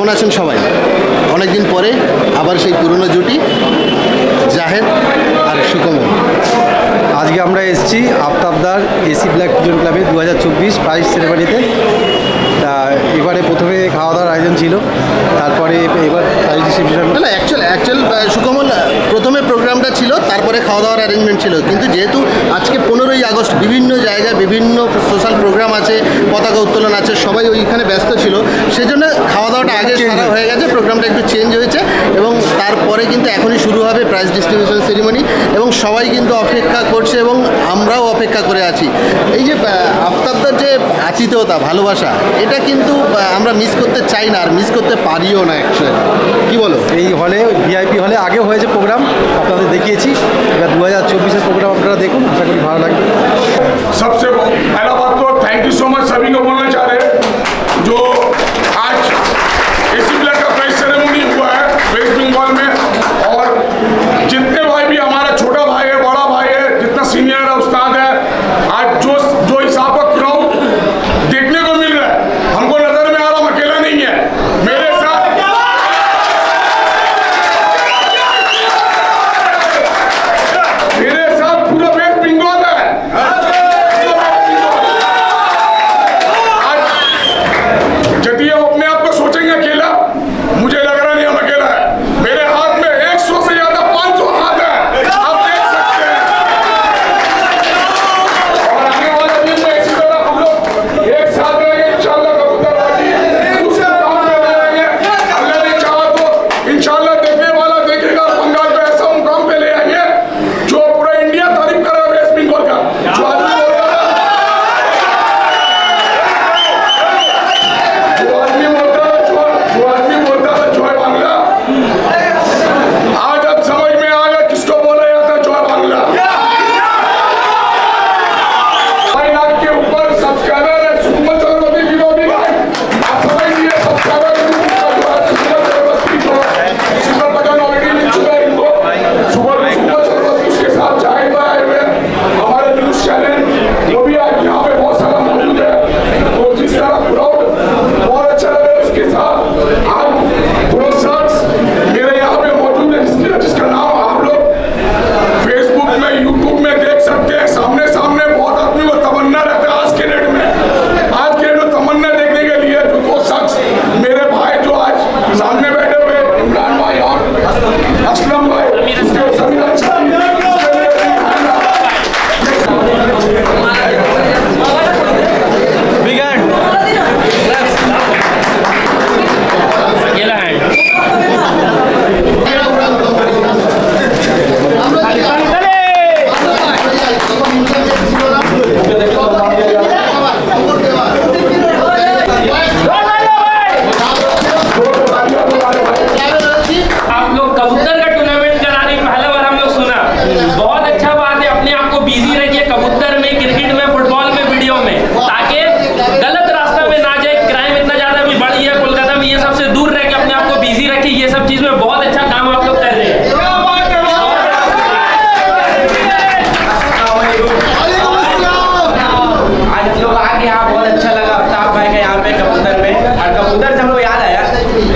কেমন আছেন সবাই? অনেকদিন পরে আবার সেই পুরনো জুটি। জাহেদ আর সুকমল। আজকে আমরা এসেছি আফতাবদার এসি ব্ল্যাক পিজন ক্লাবে দু হাজার চব্বিশ প্রাইজ সেরেমানিতে তা এবারে প্রথমে খাওয়া দাওয়ার আয়োজন ছিল। তারপরে এবার অ্যাকচুয়াল সুকমল প্রথমে প্রোগ্রামটা ছিল তারপরে খাওয়া দাওয়ার অ্যারেঞ্জমেন্ট ছিল। কিন্তু যেহেতু আজকে পনেরোই আগস্ট বিভিন্ন জায়গায় বিভিন্ন সোশ্যাল প্রোগ্রাম আছে পতাকা উত্তোলন আছে সবাই ওইখানে ব্যস্ত ছিল। সেজন্য খাওয়া দাওয়াটা আগে সারা হয়ে গেছে প্রোগ্রামটা একটু চেঞ্জ হয়েছে এবং তারপরে কিন্তু এখনই শুরু হবে প্রাইজ ডিস্ট্রিবিউশন সেরিমনি এবং সবাই কিন্তু অপেক্ষা করছে এবং আমরাও অপেক্ষা করে আছি। এই যে আফতাবদার যে আতিথেয়তা ভালোবাসা এটা কিন্তু আমরা মিস করতে চাই না আর মিস করতে পারিও না অ্যাকচুয়ালি কি বলো? এই হলে ভিআইপি হলে আগে হয়েছে প্রোগ্রাম আপনাদের দেখিয়েছি। এবার দু হাজার চব্বিশের প্রোগ্রাম আপনারা দেখুন আশা করি ভালো লাগবে। সবচেয়ে पहला থ্যাংক ইউ সো यू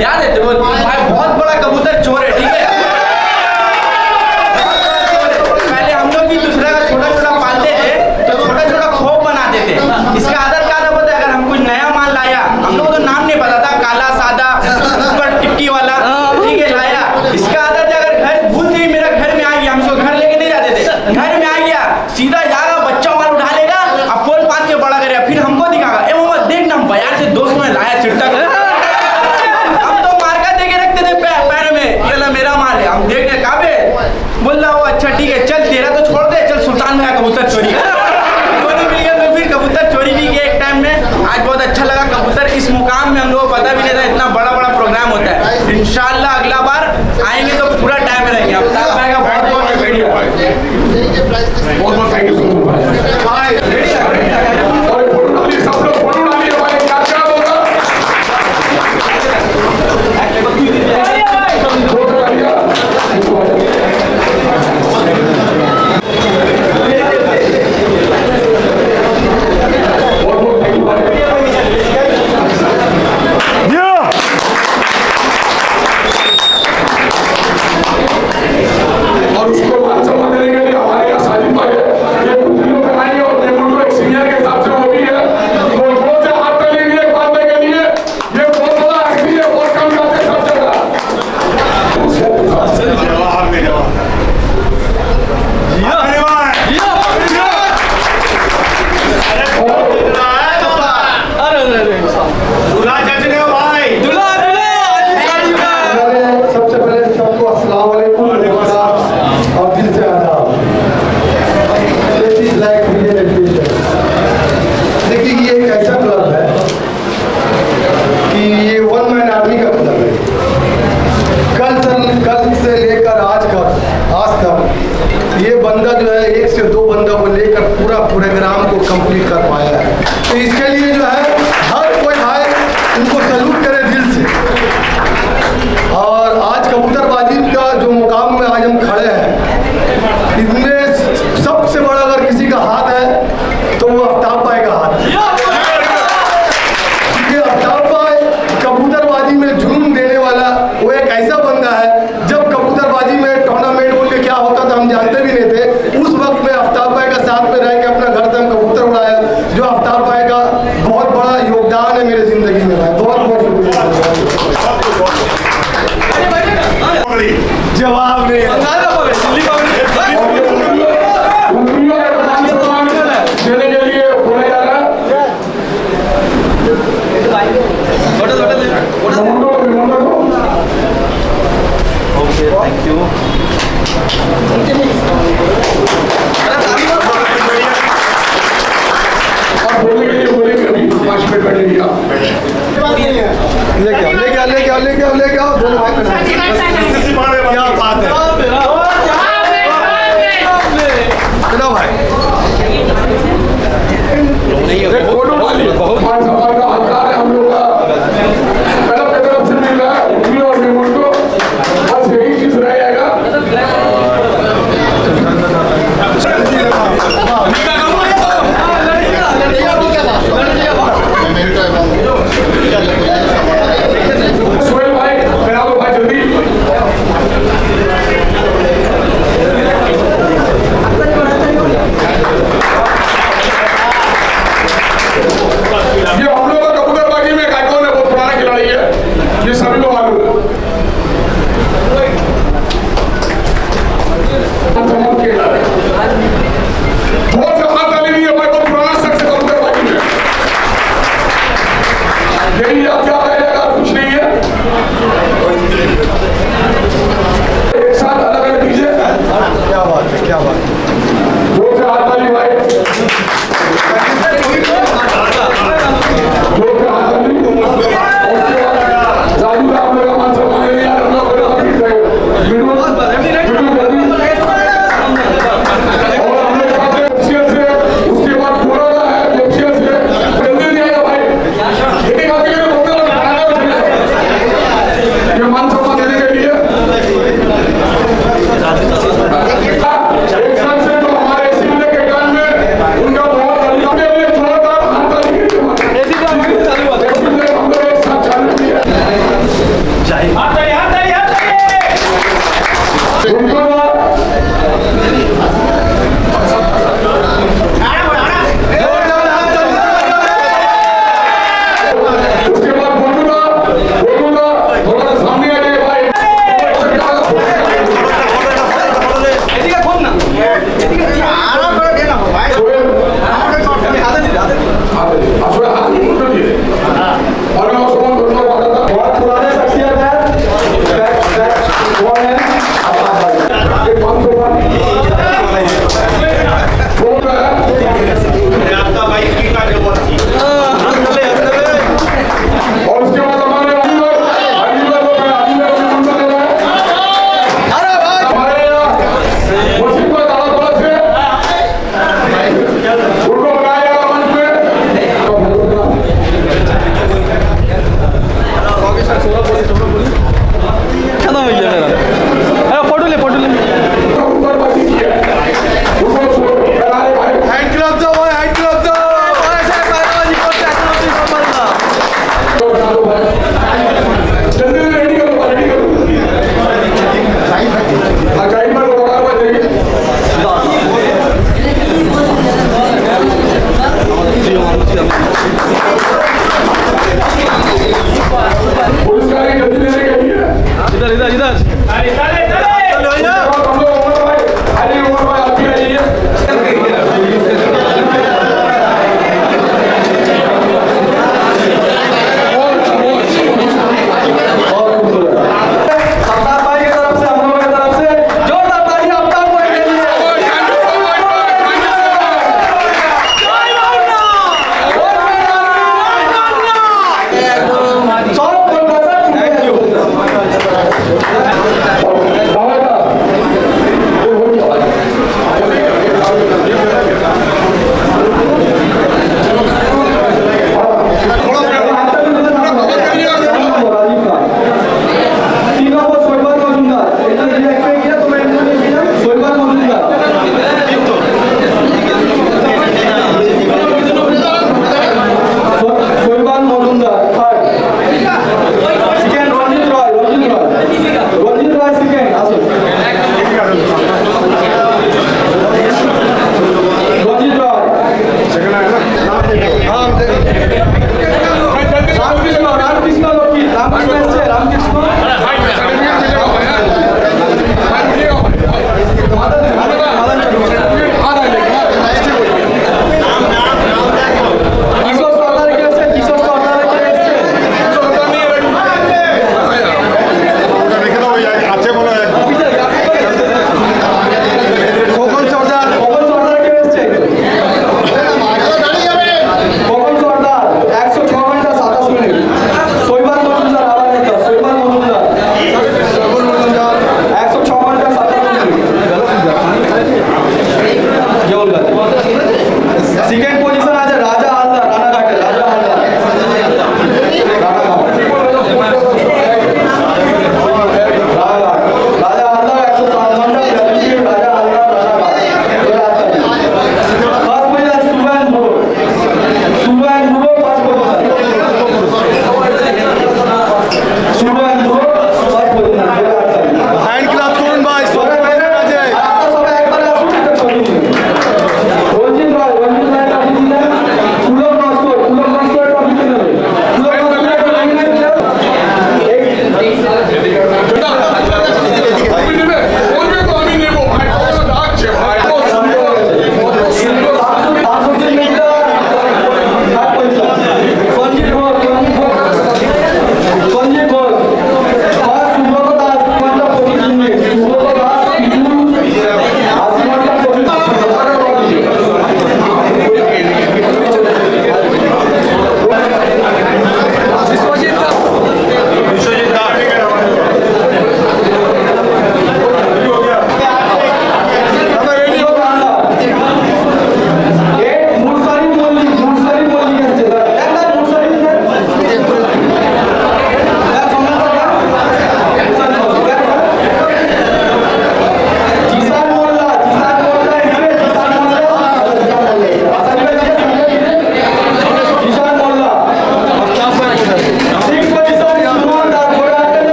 याद है भाई बहुत बड़ा कबूतर बहुत से हाथ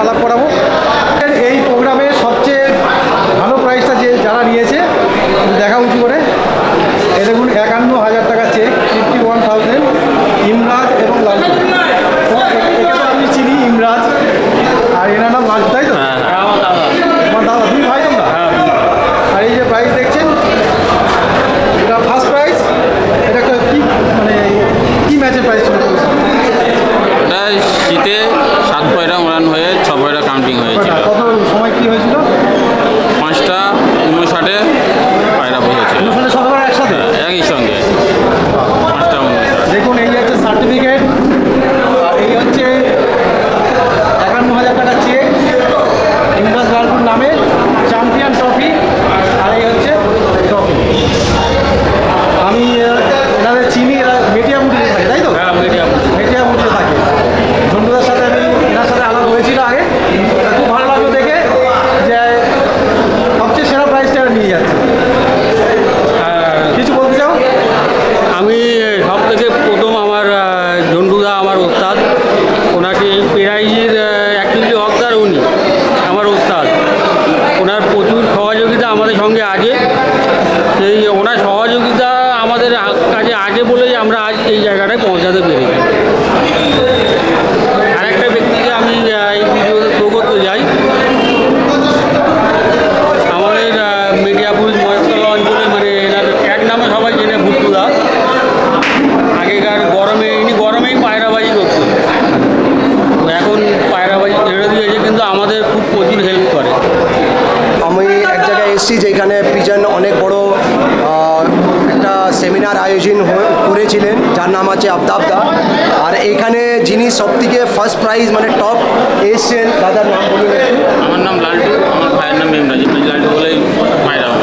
আলাপ করাবো সেমিনার আয়োজন করেছিলেন যার নাম আছে আফতাব দা। আর এখানে যিনি সবথেকে ফার্স্ট প্রাইজ মানে টপ এসছেন দাদার নাম বলুন আমার নাম লালটু আমার ভাইয়ের নাম লালটু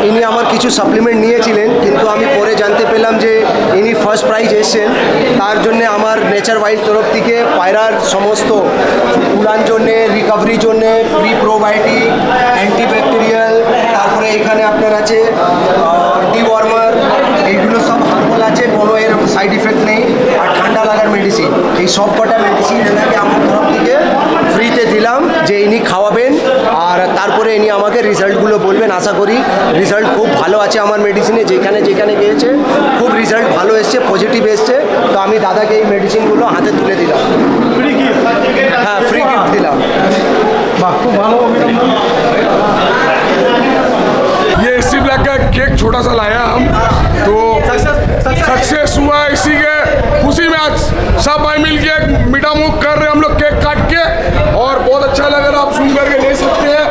ইনি আমার কিছু সাপ্লিমেন্ট নিয়েছিলেন কিন্তু আমি পরে জানতে পেলাম যে ইনি ফার্স্ট প্রাইজ এসছেন। তার জন্য আমার নেচার ওয়াইল্ড তরফ থেকে পায়রার সমস্ত উড়ান জন্যে রিকভারির জন্যে প্রি প্রোবায়োটিক অ্যান্টিব্যাকটেরিয়াল তারপরে এখানে আপনার আছে ডিওয়ার্মার এইগুলো সব হার্বাল আছে কোনো এর সাইড ইফেক্ট নেই আর ঠান্ডা লাগার মেডিসিন এই সব কটা মেডিসিন এনাকে আমার তরফ থেকে ফ্রিতে দিলাম যে ইনি খাওয়াবেন আর তারপরে ইনি আমাকে রেজাল্টগুলো বলবেন। আশা করি রেজাল্ট খুব ভালো আছে আমার মেডিসিনে যেখানে যেখানে গিয়েছে খুব রেজাল্ট ভালো এসছে পজিটিভ এসছে। তো আমি দাদাকে এই মেডিসিনগুলো হাতে তুলে দিলাম। হ্যাঁ ফ্রি গিফট দিলাম। বাহ খুব ভালো। इसी ब्लैक का केक छोटा सा लाया हम तो सक्सेस हुआ इसी के। खुशी में आज सब भाई मिल के मीठा मुख कर रहे हैं हम लोग केक काट के और बहुत अच्छा लग रहा है आप सुन करके ले सकते हैं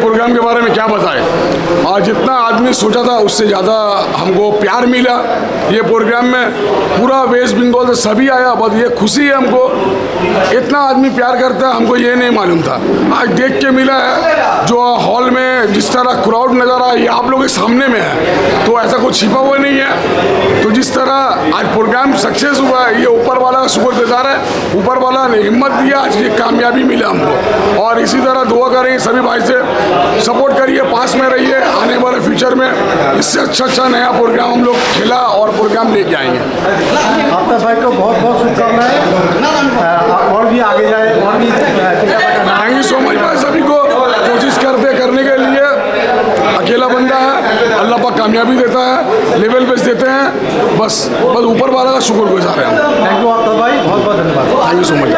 प्रोग्राम के बारे में क्या बताएँ आज जितना आदमी सोचा था उससे ज़्यादा हमको प्यार मिला। ये प्रोग्राम में पूरा वेस्ट बंगाल से सभी आया, बहुत ये खुशी है हमको। इतना आदमी प्यार करता है हमको ये नहीं मालूम था। आज देख के मिला है जो हॉल में जिस तरह क्राउड नज़र आया ये आप लोग के सामने में है। तो ऐसा कुछ छिपा हुआ नहीं है। तो जिस तरह आज प्रोग्राम सक्सेस हुआ है ये ऊपर वाला का शुक्रगुजार है ऊपर वाला ने हिम्मत दिया आज ये कामयाबी मिला हमको। और इसी तरह दुआ करेंगे सभी भाई से सपोर्ट करिए पास में रहिए आने वाले फ्यूचर में इससे अच्छा अच्छा नया प्रोग्राम हम लोग खेला और प्रोग्राम लेके आएँगे। आपका भाई को बहुत बहुत शुभकामनाएँ भी आगे जाए और भी थैंक यू सो मच भाई सभी को कोशिश करते करने के लिए। अकेला बंदा है अल्लाह पाक कामयाबी देता है लेवल पे देते हैं। बस बस ऊपर वाला का शुक्र गुजार है। थैंक यू आपका भाई। बहुत बहुत धन्यवाद। Thank you so much